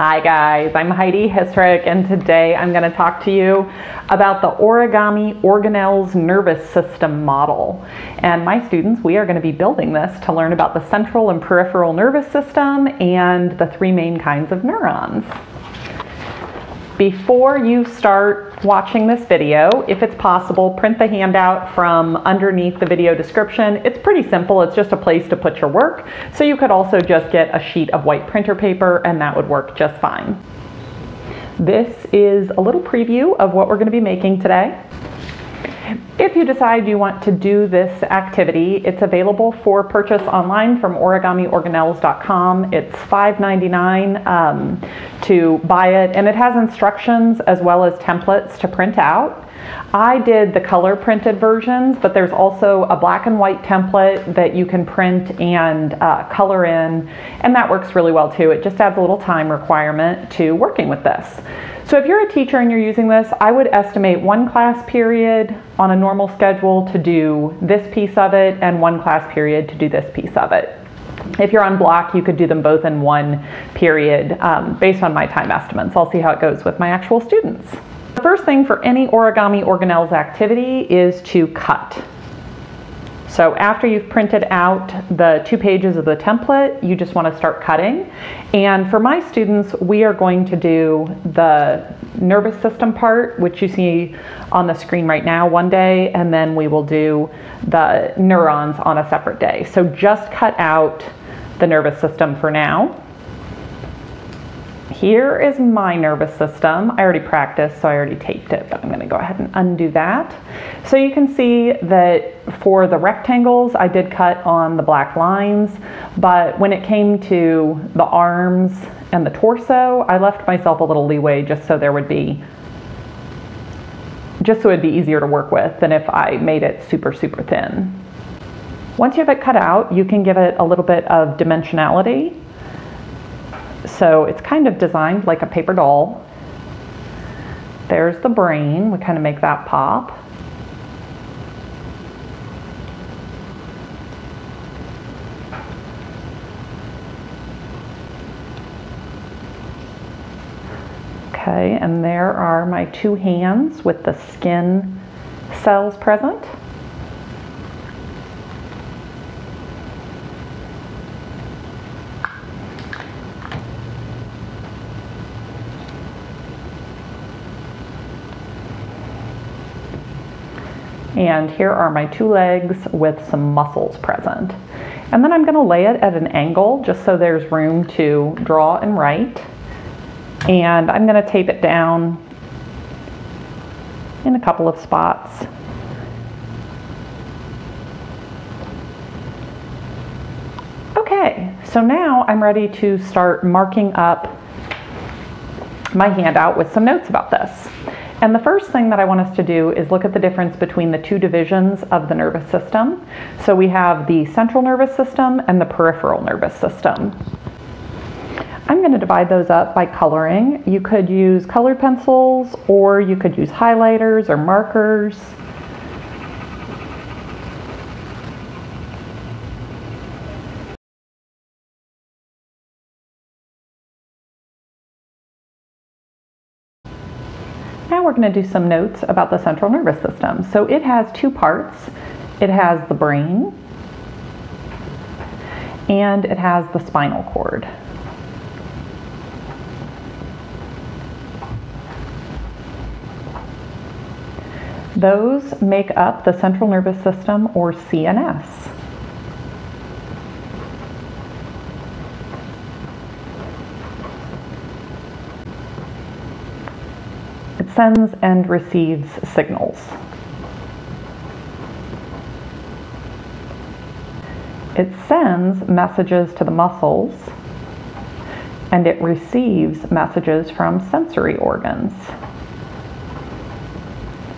Hi guys, I'm Heidi Hisrich and today I'm going to talk to you about the origami organelles nervous system model. And my students, we are going to be building this to learn about the central and peripheral nervous system and the three main kinds of neurons. Before you start watching this video, if it's possible, print the handout from underneath the video description. It's pretty simple, it's just a place to put your work. So you could also just get a sheet of white printer paper and that would work just fine. This is a little preview of what we're gonna be making today. If you decide you want to do this activity, it's available for purchase online from origamiorganelles.com. It's $5.99 um, to buy it, and it has instructions as well as templates to print out. I did the color printed versions, but there's also a black and white template that you can print and uh, color in, and that works really well too. It just adds a little time requirement to working with this. So if you're a teacher and you're using this, I would estimate one class period on a normal schedule to do this piece of it and one class period to do this piece of it. If you're on block, you could do them both in one period um, based on my time estimates. I'll see how it goes with my actual students. The first thing for any origami organelles activity is to cut. So after you've printed out the two pages of the template, you just want to start cutting. And for my students, we are going to do the nervous system part, which you see on the screen right now one day, and then we will do the neurons on a separate day. So just cut out the nervous system for now here is my nervous system. I already practiced, so I already taped it, but I'm gonna go ahead and undo that. So you can see that for the rectangles, I did cut on the black lines, but when it came to the arms and the torso, I left myself a little leeway just so there would be just so it'd be easier to work with than if I made it super, super thin. Once you have it cut out, you can give it a little bit of dimensionality so it's kind of designed like a paper doll. There's the brain, we kind of make that pop. Okay, and there are my two hands with the skin cells present. And here are my two legs with some muscles present. And then I'm gonna lay it at an angle just so there's room to draw and write. And I'm gonna tape it down in a couple of spots. Okay, so now I'm ready to start marking up my handout with some notes about this. And the first thing that I want us to do is look at the difference between the two divisions of the nervous system. So we have the central nervous system and the peripheral nervous system. I'm going to divide those up by coloring. You could use colored pencils or you could use highlighters or markers. We're going to do some notes about the central nervous system. So it has two parts. It has the brain and it has the spinal cord. Those make up the central nervous system or CNS. Sends and receives signals. It sends messages to the muscles and it receives messages from sensory organs.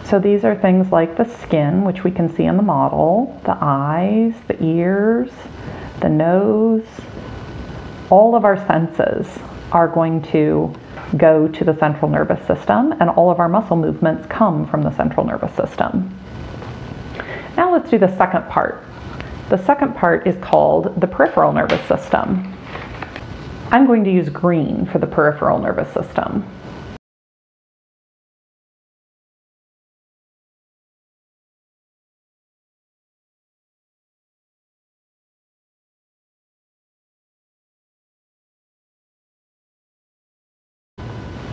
So these are things like the skin, which we can see in the model, the eyes, the ears, the nose, all of our senses are going to go to the central nervous system, and all of our muscle movements come from the central nervous system. Now let's do the second part. The second part is called the peripheral nervous system. I'm going to use green for the peripheral nervous system.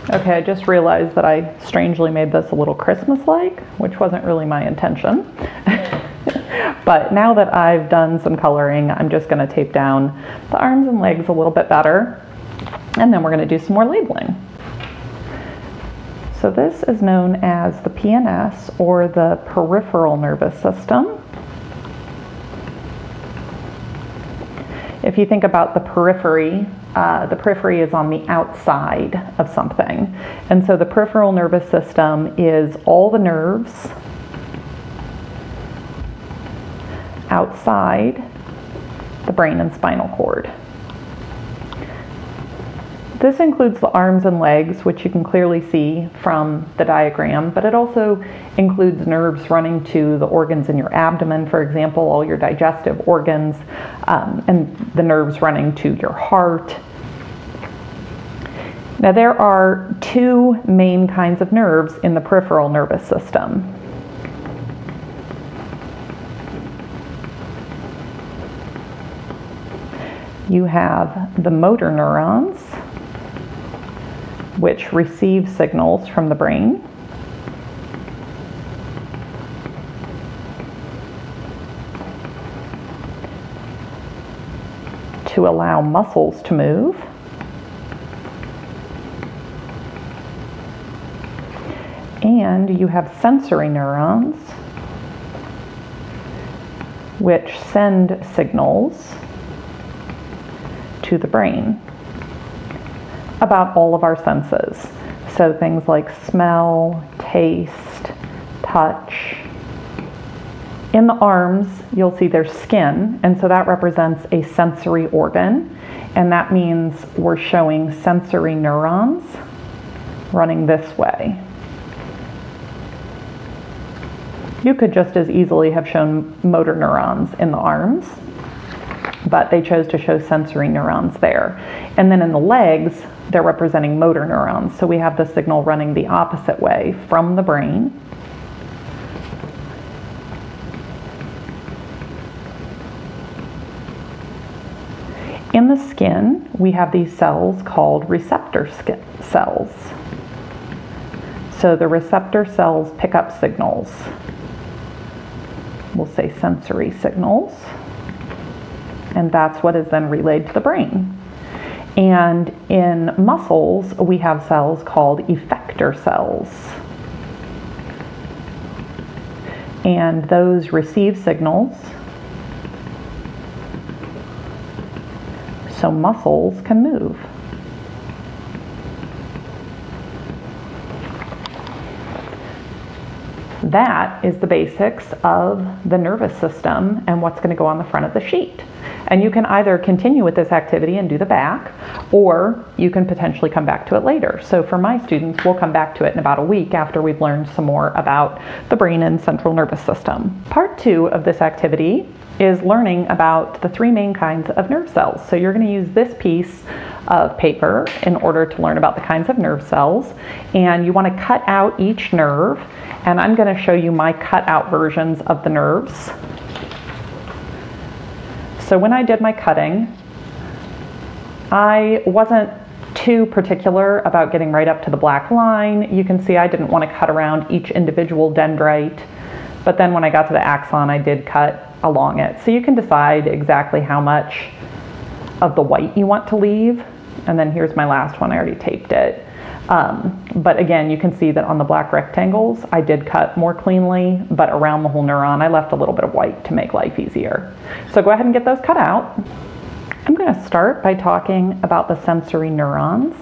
Okay, I just realized that I strangely made this a little Christmas-like, which wasn't really my intention. but now that I've done some coloring, I'm just gonna tape down the arms and legs a little bit better, and then we're gonna do some more labeling. So this is known as the PNS, or the peripheral nervous system. If you think about the periphery, uh, the periphery is on the outside of something. And so the peripheral nervous system is all the nerves outside the brain and spinal cord. This includes the arms and legs, which you can clearly see from the diagram, but it also includes nerves running to the organs in your abdomen, for example, all your digestive organs, um, and the nerves running to your heart. Now, there are two main kinds of nerves in the peripheral nervous system. You have the motor neurons, which receive signals from the brain. to allow muscles to move. And you have sensory neurons, which send signals to the brain about all of our senses. So things like smell, taste, touch. In the arms, you'll see there's skin, and so that represents a sensory organ, and that means we're showing sensory neurons running this way. You could just as easily have shown motor neurons in the arms, but they chose to show sensory neurons there. And then in the legs, they're representing motor neurons. So we have the signal running the opposite way from the brain. In the skin, we have these cells called receptor cells. So the receptor cells pick up signals. We'll say sensory signals. And that's what is then relayed to the brain. And in muscles, we have cells called effector cells. And those receive signals. So muscles can move. That is the basics of the nervous system and what's going to go on the front of the sheet. And you can either continue with this activity and do the back, or you can potentially come back to it later. So for my students, we'll come back to it in about a week after we've learned some more about the brain and central nervous system. Part two of this activity is learning about the three main kinds of nerve cells. So you're going to use this piece of paper in order to learn about the kinds of nerve cells. And you want to cut out each nerve. And I'm going to show you my cut out versions of the nerves. So when I did my cutting, I wasn't too particular about getting right up to the black line. You can see I didn't want to cut around each individual dendrite, but then when I got to the axon, I did cut along it. So you can decide exactly how much of the white you want to leave. And then here's my last one, I already taped it. Um, but again, you can see that on the black rectangles, I did cut more cleanly, but around the whole neuron, I left a little bit of white to make life easier. So go ahead and get those cut out. I'm gonna start by talking about the sensory neurons.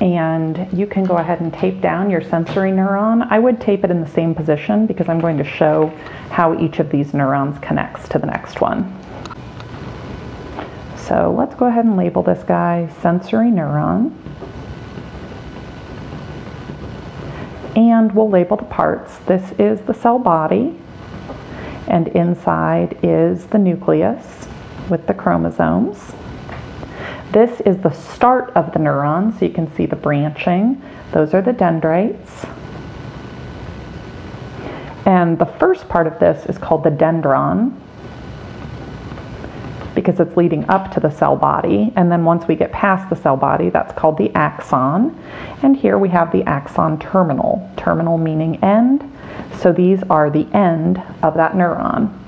And you can go ahead and tape down your sensory neuron. I would tape it in the same position because I'm going to show how each of these neurons connects to the next one. So let's go ahead and label this guy sensory neuron. and we'll label the parts. This is the cell body, and inside is the nucleus with the chromosomes. This is the start of the neuron, so you can see the branching. Those are the dendrites. And the first part of this is called the dendron because it's leading up to the cell body. And then once we get past the cell body, that's called the axon. And here we have the axon terminal, terminal meaning end. So these are the end of that neuron.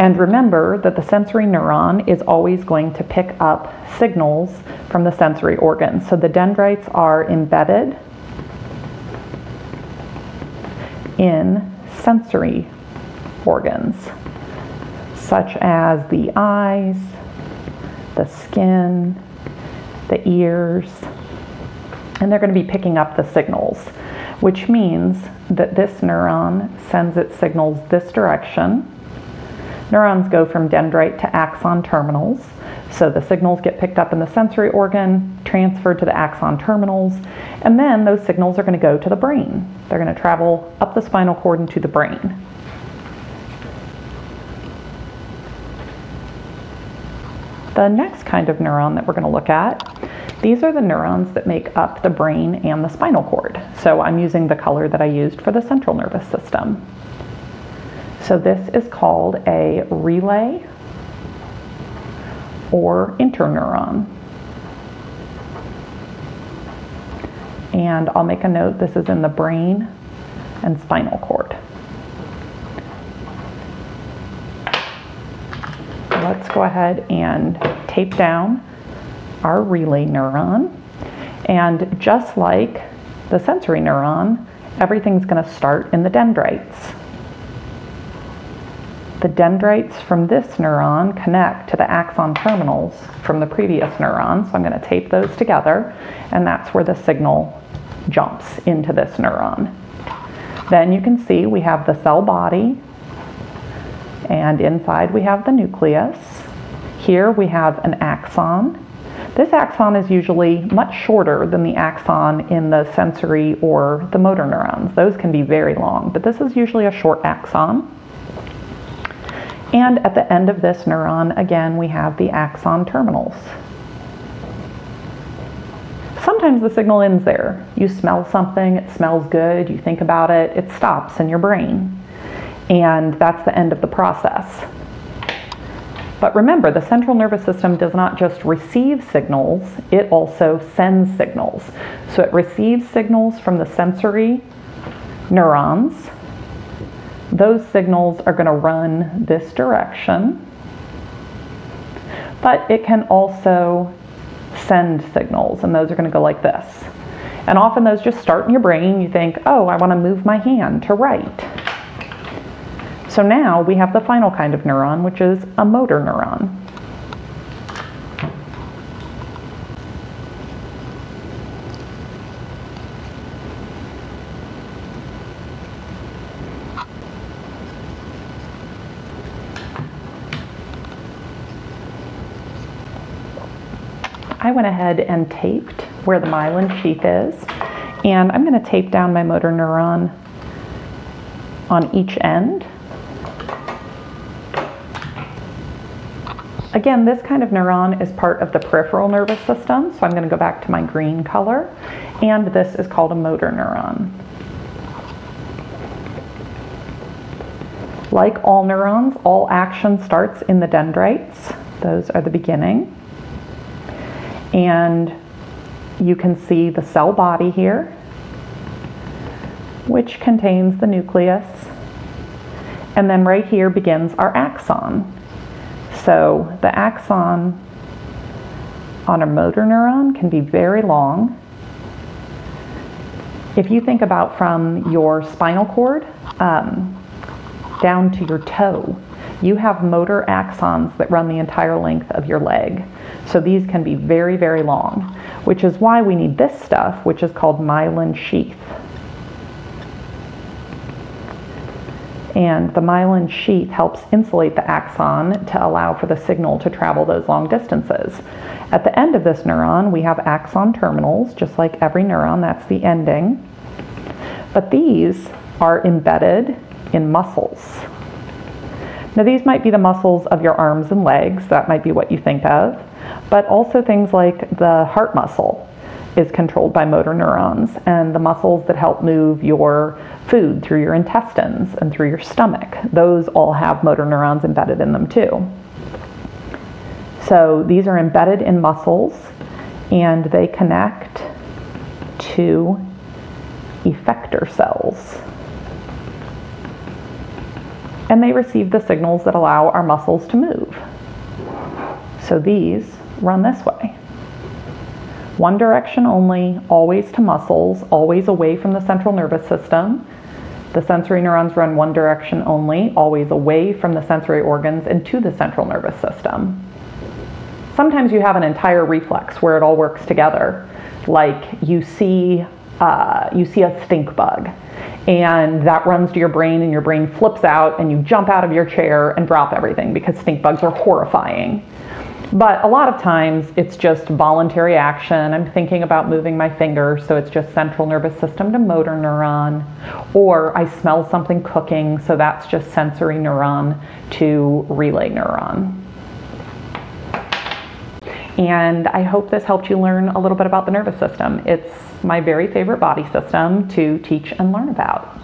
And remember that the sensory neuron is always going to pick up signals from the sensory organs. So the dendrites are embedded in sensory organs, such as the eyes, the skin, the ears, and they're going to be picking up the signals, which means that this neuron sends its signals this direction Neurons go from dendrite to axon terminals. So the signals get picked up in the sensory organ, transferred to the axon terminals, and then those signals are going to go to the brain. They're going to travel up the spinal cord into the brain. The next kind of neuron that we're going to look at, these are the neurons that make up the brain and the spinal cord. So I'm using the color that I used for the central nervous system. So this is called a relay or interneuron. And I'll make a note, this is in the brain and spinal cord. Let's go ahead and tape down our relay neuron. And just like the sensory neuron, everything's gonna start in the dendrites. The dendrites from this neuron connect to the axon terminals from the previous neuron, so I'm going to tape those together, and that's where the signal jumps into this neuron. Then you can see we have the cell body, and inside we have the nucleus. Here we have an axon. This axon is usually much shorter than the axon in the sensory or the motor neurons. Those can be very long, but this is usually a short axon. And at the end of this neuron, again, we have the axon terminals. Sometimes the signal ends there. You smell something, it smells good, you think about it, it stops in your brain. And that's the end of the process. But remember, the central nervous system does not just receive signals, it also sends signals. So it receives signals from the sensory neurons, those signals are going to run this direction, but it can also send signals, and those are going to go like this. And often those just start in your brain. You think, oh, I want to move my hand to write. So now we have the final kind of neuron, which is a motor neuron. I went ahead and taped where the myelin sheath is. And I'm going to tape down my motor neuron on each end. Again, this kind of neuron is part of the peripheral nervous system, so I'm going to go back to my green color. And this is called a motor neuron. Like all neurons, all action starts in the dendrites. Those are the beginning and you can see the cell body here, which contains the nucleus. And then right here begins our axon. So the axon on a motor neuron can be very long. If you think about from your spinal cord um, down to your toe, you have motor axons that run the entire length of your leg. So these can be very, very long, which is why we need this stuff, which is called myelin sheath. And the myelin sheath helps insulate the axon to allow for the signal to travel those long distances. At the end of this neuron, we have axon terminals, just like every neuron, that's the ending. But these are embedded in muscles. Now these might be the muscles of your arms and legs, that might be what you think of. but also things like the heart muscle is controlled by motor neurons and the muscles that help move your food through your intestines and through your stomach. Those all have motor neurons embedded in them too. So these are embedded in muscles and they connect to effector cells. And they receive the signals that allow our muscles to move. So these run this way. One direction only, always to muscles, always away from the central nervous system. The sensory neurons run one direction only, always away from the sensory organs and to the central nervous system. Sometimes you have an entire reflex where it all works together. Like you see, uh, you see a stink bug and that runs to your brain and your brain flips out and you jump out of your chair and drop everything because stink bugs are horrifying. But a lot of times it's just voluntary action. I'm thinking about moving my finger, so it's just central nervous system to motor neuron. Or I smell something cooking, so that's just sensory neuron to relay neuron. And I hope this helped you learn a little bit about the nervous system. It's my very favorite body system to teach and learn about.